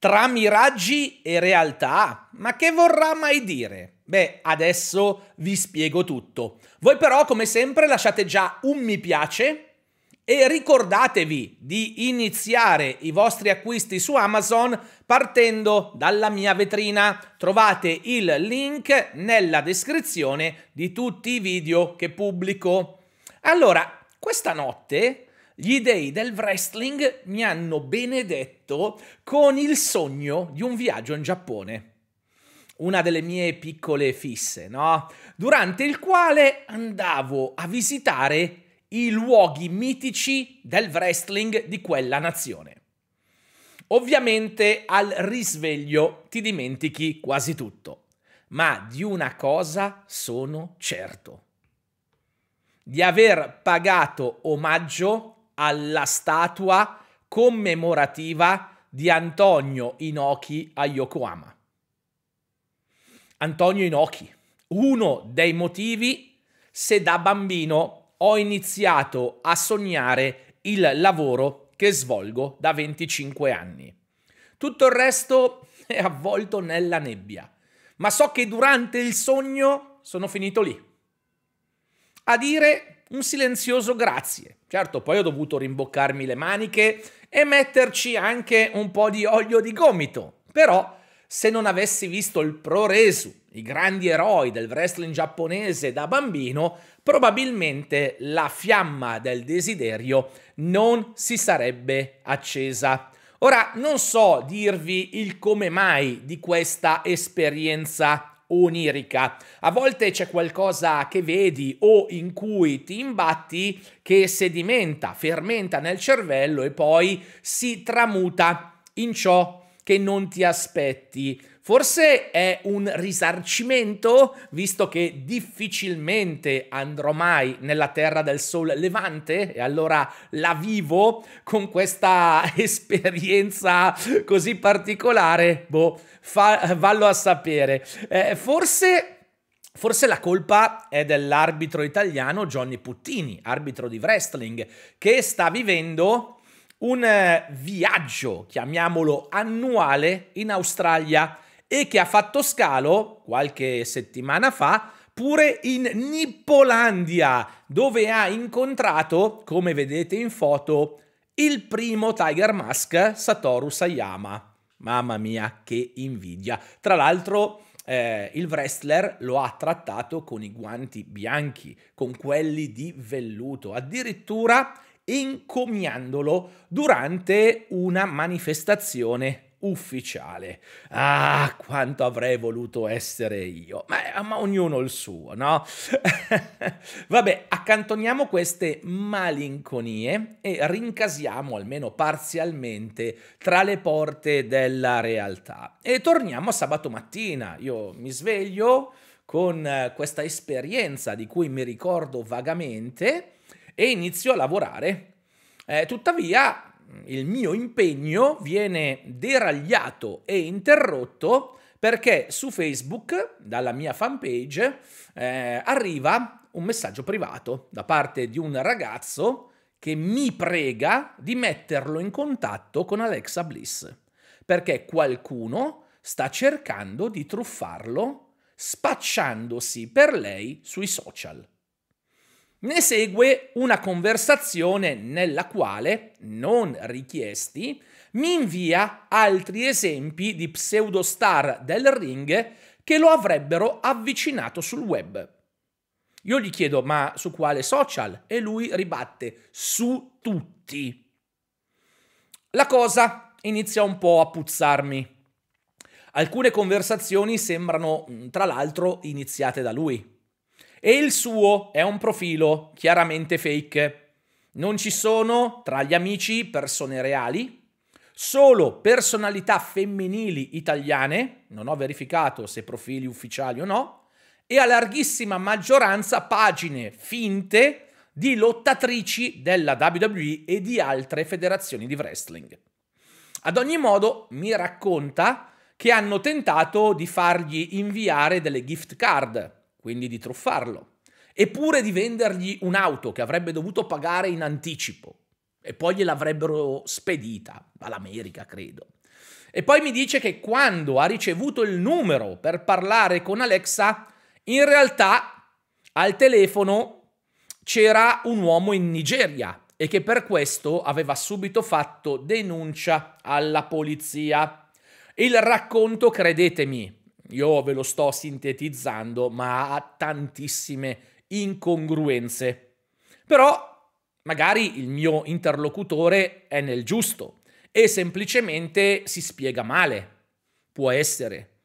Tra miraggi e realtà? Ma che vorrà mai dire? Beh, adesso vi spiego tutto. Voi però, come sempre, lasciate già un mi piace e ricordatevi di iniziare i vostri acquisti su Amazon partendo dalla mia vetrina. Trovate il link nella descrizione di tutti i video che pubblico. Allora, questa notte gli dei del wrestling mi hanno benedetto con il sogno di un viaggio in Giappone. Una delle mie piccole fisse, no? Durante il quale andavo a visitare i luoghi mitici del wrestling di quella nazione. Ovviamente al risveglio ti dimentichi quasi tutto, ma di una cosa sono certo. Di aver pagato omaggio alla statua commemorativa di Antonio Inoki a Yokohama. Antonio Inoki, uno dei motivi se da bambino ho iniziato a sognare il lavoro che svolgo da 25 anni. Tutto il resto è avvolto nella nebbia, ma so che durante il sogno sono finito lì. A dire un silenzioso grazie. Certo, poi ho dovuto rimboccarmi le maniche e metterci anche un po' di olio di gomito. Però, se non avessi visto il Pro Resu, i grandi eroi del wrestling giapponese da bambino, probabilmente la fiamma del desiderio non si sarebbe accesa. Ora, non so dirvi il come mai di questa esperienza onirica. A volte c'è qualcosa che vedi o in cui ti imbatti che sedimenta, fermenta nel cervello e poi si tramuta in ciò che non ti aspetti. Forse è un risarcimento, visto che difficilmente andrò mai nella terra del sol levante e allora la vivo con questa esperienza così particolare. Boh, fa, vallo a sapere. Eh, forse Forse la colpa è dell'arbitro italiano Johnny Puttini, arbitro di wrestling, che sta vivendo un eh, viaggio, chiamiamolo annuale, in Australia e che ha fatto scalo qualche settimana fa pure in Nippolandia, dove ha incontrato, come vedete in foto, il primo Tiger Mask Satoru Sayama. Mamma mia, che invidia. Tra l'altro, eh, il wrestler lo ha trattato con i guanti bianchi, con quelli di velluto, addirittura encomiandolo durante una manifestazione ufficiale. Ah, quanto avrei voluto essere io. Ma, ma ognuno il suo, no? Vabbè, accantoniamo queste malinconie e rincasiamo almeno parzialmente tra le porte della realtà. E torniamo a sabato mattina. Io mi sveglio con questa esperienza di cui mi ricordo vagamente e inizio a lavorare. Eh, tuttavia, il mio impegno viene deragliato e interrotto perché su Facebook, dalla mia fanpage, eh, arriva un messaggio privato da parte di un ragazzo che mi prega di metterlo in contatto con Alexa Bliss, perché qualcuno sta cercando di truffarlo spacciandosi per lei sui social. Ne segue una conversazione nella quale, non richiesti, mi invia altri esempi di pseudostar del ring che lo avrebbero avvicinato sul web. Io gli chiedo ma su quale social? E lui ribatte su tutti. La cosa inizia un po' a puzzarmi. Alcune conversazioni sembrano, tra l'altro, iniziate da lui. E il suo è un profilo chiaramente fake. Non ci sono tra gli amici persone reali, solo personalità femminili italiane, non ho verificato se profili ufficiali o no, e a larghissima maggioranza pagine finte di lottatrici della WWE e di altre federazioni di wrestling. Ad ogni modo mi racconta che hanno tentato di fargli inviare delle gift card quindi di truffarlo, eppure di vendergli un'auto che avrebbe dovuto pagare in anticipo. e poi gliel'avrebbero spedita all'America, credo. E poi mi dice che quando ha ricevuto il numero per parlare con Alexa, in realtà al telefono c'era un uomo in Nigeria e che per questo aveva subito fatto denuncia alla polizia. Il racconto, credetemi, io ve lo sto sintetizzando, ma ha tantissime incongruenze. Però magari il mio interlocutore è nel giusto e semplicemente si spiega male. Può essere.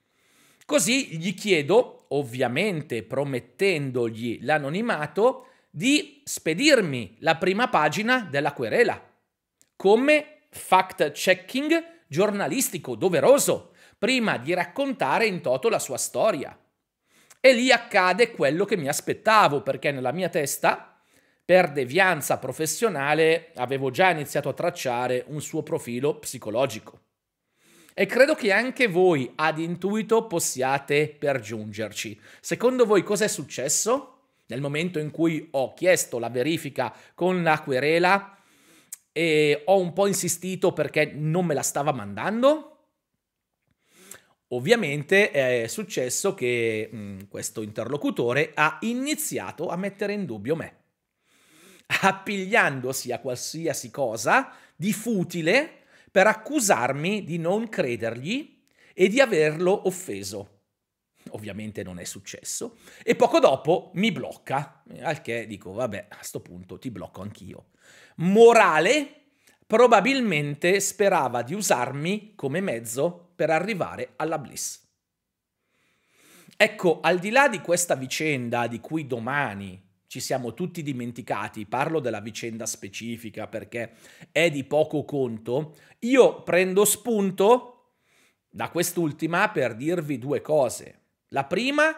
Così gli chiedo, ovviamente promettendogli l'anonimato, di spedirmi la prima pagina della querela come fact-checking giornalistico doveroso prima di raccontare in toto la sua storia. E lì accade quello che mi aspettavo, perché nella mia testa, per devianza professionale, avevo già iniziato a tracciare un suo profilo psicologico. E credo che anche voi ad intuito possiate pergiungerci. Secondo voi cosa è successo? Nel momento in cui ho chiesto la verifica con la querela e ho un po' insistito perché non me la stava mandando, Ovviamente è successo che mh, mm, questo interlocutore ha iniziato a mettere in dubbio me, appigliandosi a qualsiasi cosa di futile per accusarmi di non credergli e di averlo offeso. Ovviamente non è successo. E poco dopo mi blocca, al che dico, vabbè, a questo punto ti blocco anch'io. Morale, probabilmente sperava di usarmi come mezzo per arrivare alla bliss. Ecco, al di là di questa vicenda di cui domani ci siamo tutti dimenticati, parlo della vicenda specifica perché è di poco conto, io prendo spunto da quest'ultima per dirvi due cose. La prima,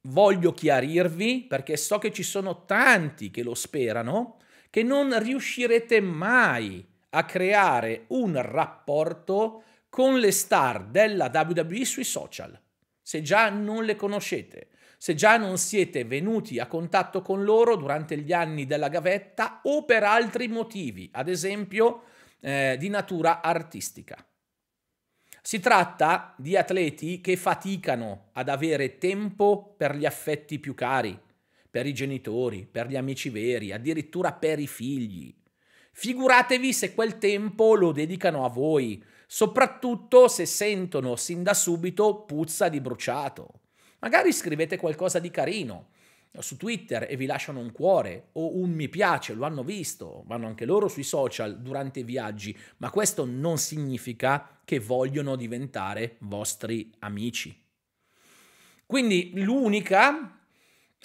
voglio chiarirvi, perché so che ci sono tanti che lo sperano, che non riuscirete mai a creare un rapporto con le star della WWE sui social. Se già non le conoscete, se già non siete venuti a contatto con loro durante gli anni della gavetta o per altri motivi, ad esempio eh, di natura artistica. Si tratta di atleti che faticano ad avere tempo per gli affetti più cari, per i genitori, per gli amici veri, addirittura per i figli. Figuratevi se quel tempo lo dedicano a voi, soprattutto se sentono sin da subito puzza di bruciato. Magari scrivete qualcosa di carino, su Twitter e vi lasciano un cuore o un mi piace, lo hanno visto, vanno anche loro sui social durante i viaggi, ma questo non significa che vogliono diventare vostri amici. Quindi l'unica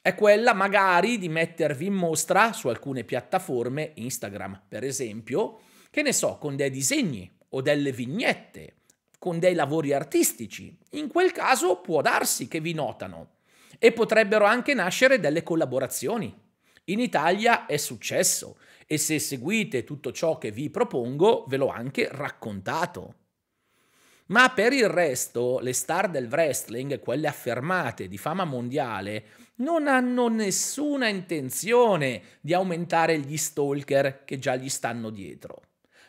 è quella magari di mettervi in mostra su alcune piattaforme, Instagram per esempio, che ne so, con dei disegni o delle vignette, con dei lavori artistici. In quel caso può darsi che vi notano e potrebbero anche nascere delle collaborazioni. In Italia è successo e se seguite tutto ciò che vi propongo ve l'ho anche raccontato. Ma per il resto, le star del wrestling, quelle affermate di fama mondiale, non hanno nessuna intenzione di aumentare gli stalker che già gli stanno dietro.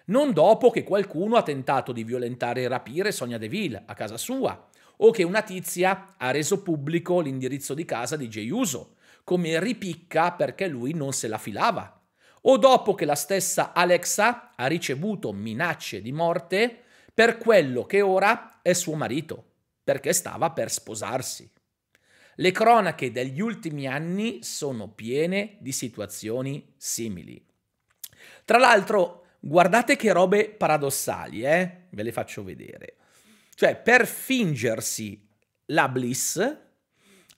Non dopo che qualcuno ha tentato di violentare e rapire Sonia Deville a casa sua, o che una tizia ha reso pubblico l'indirizzo di casa di Jay Uso, come ripicca perché lui non se la filava, o dopo che la stessa Alexa ha ricevuto minacce di morte per quello che ora è suo marito, perché stava per sposarsi. Le cronache degli ultimi anni sono piene di situazioni simili. Tra l'altro, guardate che robe paradossali, eh? Ve le faccio vedere. Cioè, per fingersi la Bliss,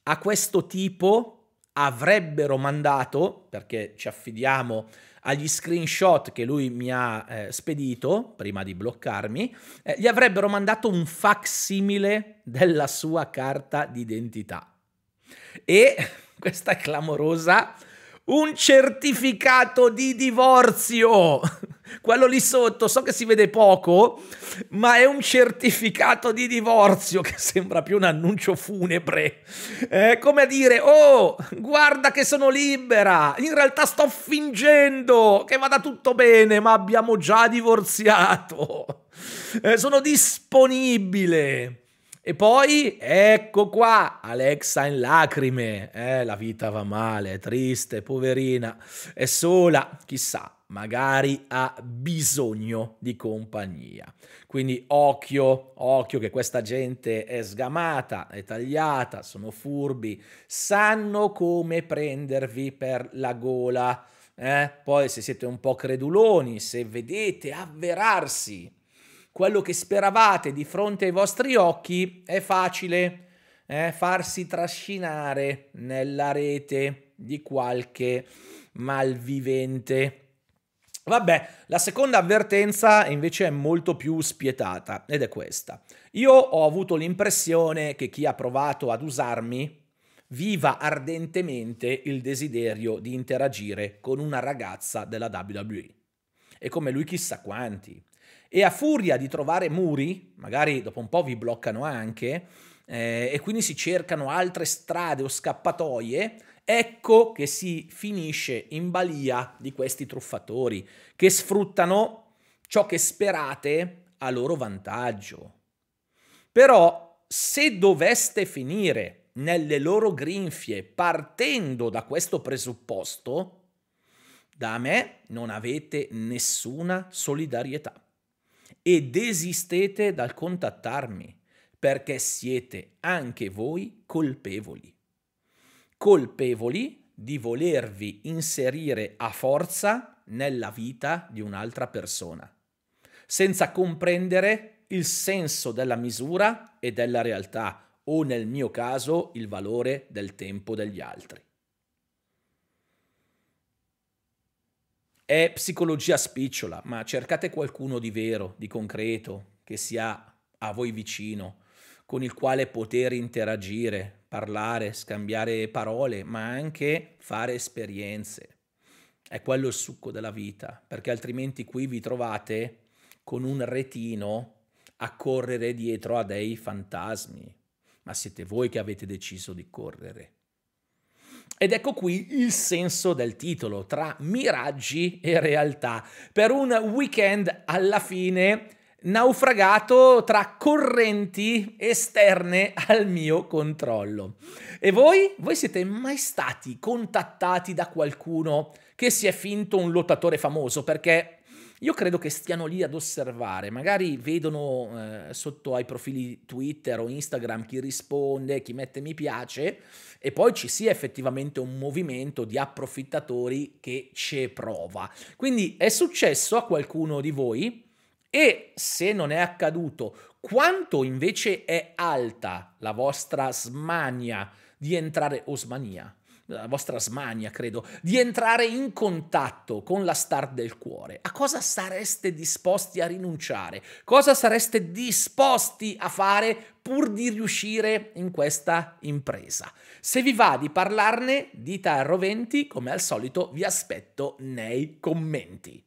a questo tipo avrebbero mandato, perché ci affidiamo agli screenshot che lui mi ha eh, spedito prima di bloccarmi, eh, gli avrebbero mandato un facsimile della sua carta d'identità. E questa è clamorosa, un certificato di divorzio. Quello lì sotto, so che si vede poco, ma è un certificato di divorzio che sembra più un annuncio funebre. È come a dire, oh, guarda che sono libera, in realtà sto fingendo che vada tutto bene, ma abbiamo già divorziato. Eh, sono disponibile. E poi, ecco qua, Alexa in lacrime. Eh, la vita va male, è triste, poverina, è sola, chissà, magari ha bisogno di compagnia. Quindi occhio, occhio che questa gente è sgamata, è tagliata, sono furbi, sanno come prendervi per la gola. Eh? Poi se siete un po' creduloni, se vedete avverarsi quello che speravate di fronte ai vostri occhi è facile eh, farsi trascinare nella rete di qualche malvivente. Vabbè, la seconda avvertenza invece è molto più spietata ed è questa. Io ho avuto l'impressione che chi ha provato ad usarmi viva ardentemente il desiderio di interagire con una ragazza della WWE. E come lui chissà quanti e a furia di trovare muri, magari dopo un po' vi bloccano anche, eh, e quindi si cercano altre strade o scappatoie, ecco che si finisce in balia di questi truffatori che sfruttano ciò che sperate a loro vantaggio. Però se doveste finire nelle loro grinfie partendo da questo presupposto, da me non avete nessuna solidarietà e desistete dal contattarmi perché siete anche voi colpevoli. Colpevoli di volervi inserire a forza nella vita di un'altra persona, senza comprendere il senso della misura e della realtà, o nel mio caso il valore del tempo degli altri. È psicologia spicciola, ma cercate qualcuno di vero, di concreto, che sia a voi vicino, con il quale poter interagire, parlare, scambiare parole, ma anche fare esperienze. È quello il succo della vita, perché altrimenti qui vi trovate con un retino a correre dietro a dei fantasmi. Ma siete voi che avete deciso di correre. Ed ecco qui il senso del titolo, tra miraggi e realtà, per un weekend alla fine naufragato tra correnti esterne al mio controllo. E voi? Voi siete mai stati contattati da qualcuno che si è finto un lottatore famoso? Perché io credo che stiano lì ad osservare, magari vedono eh, sotto ai profili Twitter o Instagram chi risponde, chi mette mi piace e poi ci sia effettivamente un movimento di approfittatori che ci prova. Quindi è successo a qualcuno di voi e se non è accaduto, quanto invece è alta la vostra smania di entrare o smania? la vostra smania, credo, di entrare in contatto con la star del cuore. A cosa sareste disposti a rinunciare? Cosa sareste disposti a fare pur di riuscire in questa impresa? Se vi va di parlarne, dite a Roventi, come al solito vi aspetto nei commenti.